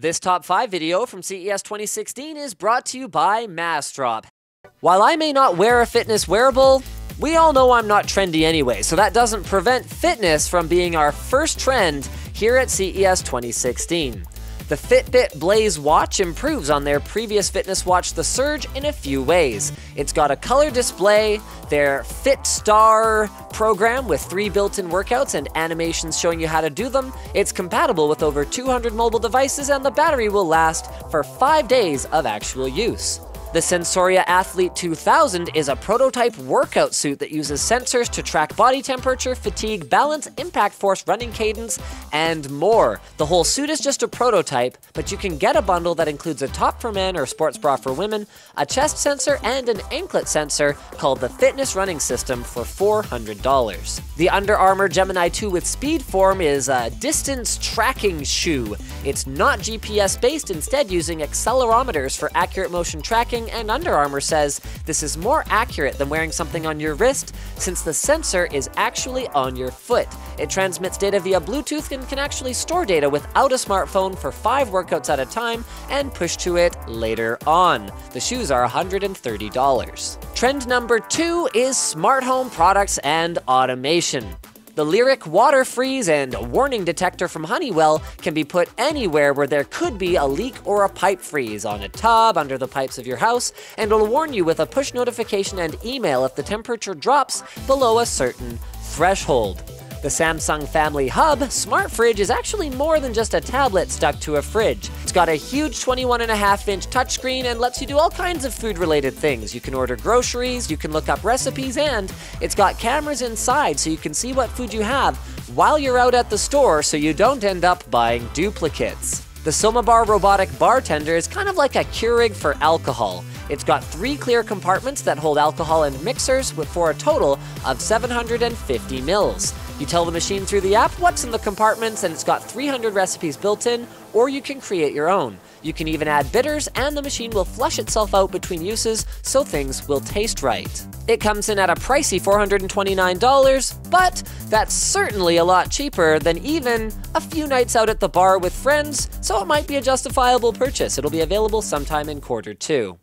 This top 5 video from CES 2016 is brought to you by Massdrop. While I may not wear a fitness wearable, we all know I'm not trendy anyway, so that doesn't prevent fitness from being our first trend here at CES 2016. The Fitbit Blaze watch improves on their previous fitness watch, the Surge, in a few ways. It's got a color display, their FitStar program with three built-in workouts and animations showing you how to do them. It's compatible with over 200 mobile devices and the battery will last for five days of actual use. The Sensoria Athlete 2000 is a prototype workout suit that uses sensors to track body temperature, fatigue, balance, impact force, running cadence, and more. The whole suit is just a prototype, but you can get a bundle that includes a top for men or sports bra for women, a chest sensor, and an anklet sensor called the Fitness Running System for $400. The Under Armour Gemini 2 with Speedform is a distance tracking shoe. It's not GPS based, instead using accelerometers for accurate motion tracking and Under Armour says this is more accurate than wearing something on your wrist since the sensor is actually on your foot. It transmits data via Bluetooth and can actually store data without a smartphone for five workouts at a time and push to it later on. The shoes are $130. Trend number two is smart home products and automation. The Lyric water freeze and warning detector from Honeywell can be put anywhere where there could be a leak or a pipe freeze, on a tub, under the pipes of your house, and it'll warn you with a push notification and email if the temperature drops below a certain threshold. The Samsung Family Hub smart fridge is actually more than just a tablet stuck to a fridge. It's got a huge 21.5 inch touchscreen and lets you do all kinds of food related things. You can order groceries, you can look up recipes, and it's got cameras inside so you can see what food you have while you're out at the store so you don't end up buying duplicates. The Somabar robotic bartender is kind of like a Keurig for alcohol. It's got three clear compartments that hold alcohol and mixers for a total of 750 mils. You tell the machine through the app what's in the compartments and it's got 300 recipes built in, or you can create your own. You can even add bitters and the machine will flush itself out between uses so things will taste right. It comes in at a pricey $429, but that's certainly a lot cheaper than even a few nights out at the bar with friends, so it might be a justifiable purchase. It'll be available sometime in quarter two.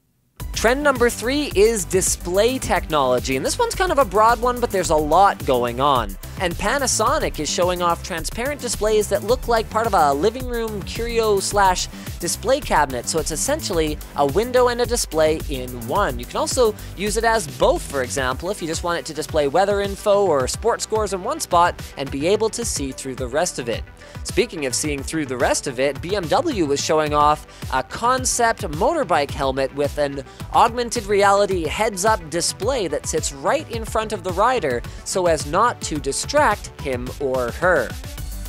Trend number three is display technology, and this one's kind of a broad one, but there's a lot going on. And Panasonic is showing off transparent displays that look like part of a living room curio slash display cabinet. So it's essentially a window and a display in one. You can also use it as both, for example, if you just want it to display weather info or sports scores in one spot and be able to see through the rest of it. Speaking of seeing through the rest of it, BMW was showing off a concept motorbike helmet with an augmented reality heads up display that sits right in front of the rider so as not to distract him or her.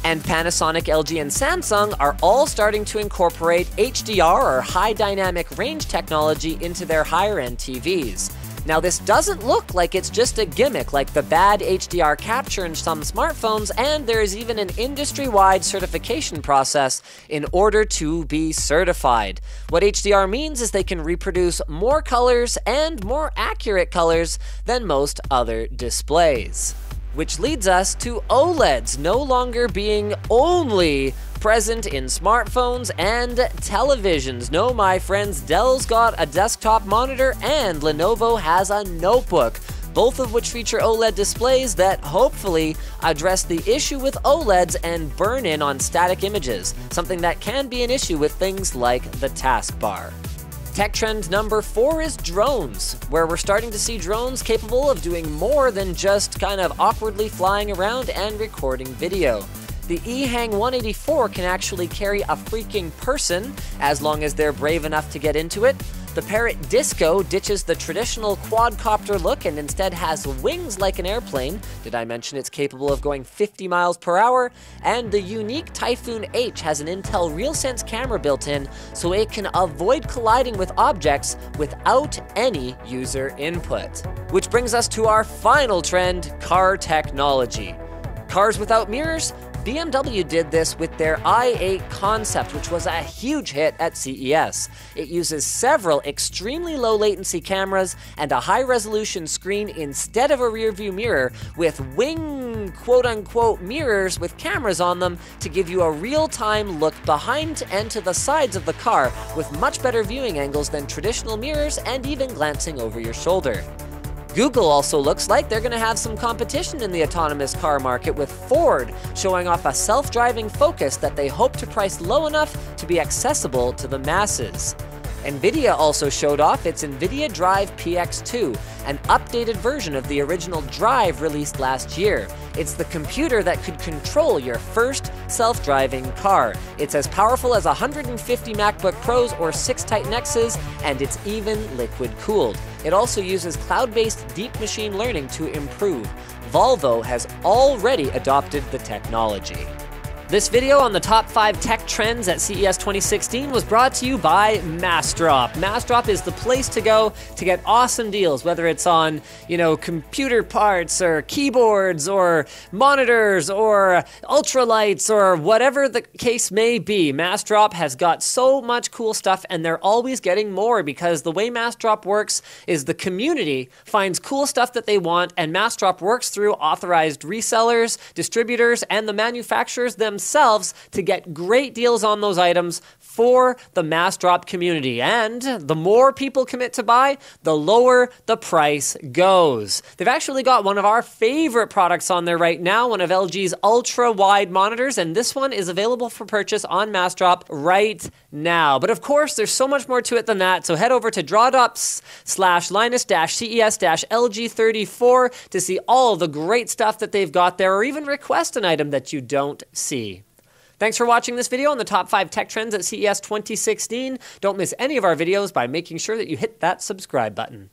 And Panasonic, LG, and Samsung are all starting to incorporate HDR or high dynamic range technology into their higher end TVs. Now, this doesn't look like it's just a gimmick like the bad HDR capture in some smartphones, and there is even an industry wide certification process in order to be certified. What HDR means is they can reproduce more colors and more accurate colors than most other displays. Which leads us to OLEDs no longer being only present in smartphones and televisions. No, my friends, Dell's got a desktop monitor and Lenovo has a notebook both of which feature OLED displays that hopefully address the issue with OLEDs and burn in on static images, something that can be an issue with things like the taskbar. Tech trend number four is drones, where we're starting to see drones capable of doing more than just kind of awkwardly flying around and recording video. The EHang 184 can actually carry a freaking person, as long as they're brave enough to get into it. The Parrot Disco ditches the traditional quadcopter look and instead has wings like an airplane. Did I mention it's capable of going 50 miles per hour? And the unique Typhoon H has an Intel RealSense camera built in, so it can avoid colliding with objects without any user input. Which brings us to our final trend car technology. Cars without mirrors? BMW did this with their i8 concept, which was a huge hit at CES. It uses several extremely low latency cameras and a high resolution screen instead of a rear view mirror with wing quote unquote mirrors with cameras on them to give you a real time look behind and to the sides of the car with much better viewing angles than traditional mirrors and even glancing over your shoulder. Google also looks like they're going to have some competition in the autonomous car market with Ford showing off a self driving Focus that they hope to price low enough to be accessible to the masses. NVIDIA also showed off its NVIDIA Drive PX2, an updated version of the original Drive released last year. It's the computer that could control your first self driving car. It's as powerful as 150 MacBook Pros or 6 Titan X's, and it's even liquid cooled. It also uses cloud based deep machine learning to improve. Volvo has already adopted the technology. This video on the top 5 tech trends at CES 2016 was brought to you by Massdrop. Massdrop is the place to go to get awesome deals, whether it's on, you know, computer parts or keyboards or monitors or ultralights or whatever the case may be. Massdrop has got so much cool stuff and they're always getting more because the way Massdrop works is the community finds cool stuff that they want and Massdrop works through authorized resellers, distributors, and the manufacturers themselves themselves to get great deals on those items for the Massdrop community. And the more people commit to buy, the lower the price goes. They've actually got one of our favorite products on there right now, one of LG's ultra wide monitors, and this one is available for purchase on Massdrop right now. But of course, there's so much more to it than that, so head over to drawdops slash Linus CES dash LG34 to see all the great stuff that they've got there, or even request an item that you don't see. Thanks for watching this video on the top 5 tech trends at CES 2016. Don't miss any of our videos by making sure that you hit that subscribe button.